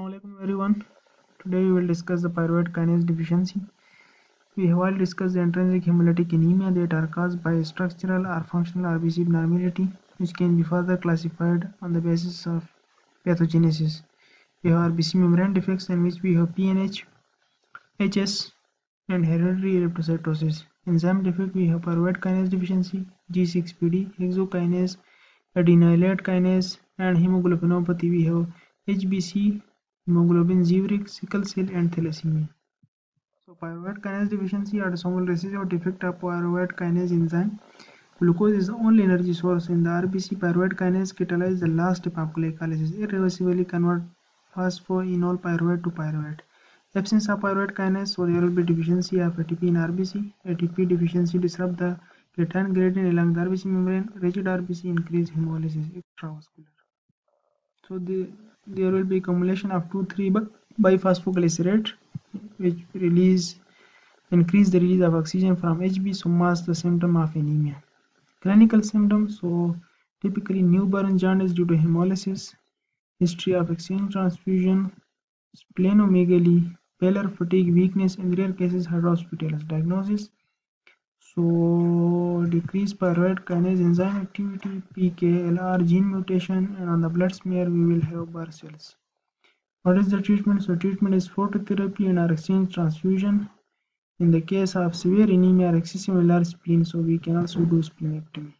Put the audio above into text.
Assalamualaikum everyone. Today we will discuss the pyruvate kinase deficiency. We have already discussed the intrinsic hemolytic anemia that are caused by structural or functional RBC abnormality which can be further classified on the basis of pathogenesis. We have RBC membrane defects in which we have PNH, HS and hereditary elliptocytosis. Enzyme defect we have pyruvate kinase deficiency, G6PD, hexokinase, adenylate kinase and hemoglobinopathy we have HBC, hemoglobin G sickle cell and thalassemia. So pyruvate kinase deficiency autosomal recessive defect of pyruvate kinase enzyme. Glucose is the only energy source in the RBC. Pyruvate kinase catalyzes the last step of glycolysis, irreversibly convert phosphoenol pyruvate to pyruvate. Absence of pyruvate kinase, so there will be deficiency of ATP in RBC. ATP deficiency disrupt the cation gradient along the RBC membrane. Rigid RBC increase hemolysis extravascular. So the there will be accumulation of 2,3 biphosphoglycerate which release increase the release of oxygen from HB so mask the symptom of anemia. Clinical symptoms so typically newborn jaundice due to hemolysis, history of exchange transfusion, splenomegaly, pallor, fatigue, weakness, in rare cases hydrocephalus. Diagnosis so decrease pyruvate kinase enzyme activity, PKLR gene mutation, and on the blood smear we will have burr cells. What is the treatment? So treatment is phototherapy and our exchange transfusion. In the case of severe anemia or excessive large spleen, so we can also do splenectomy.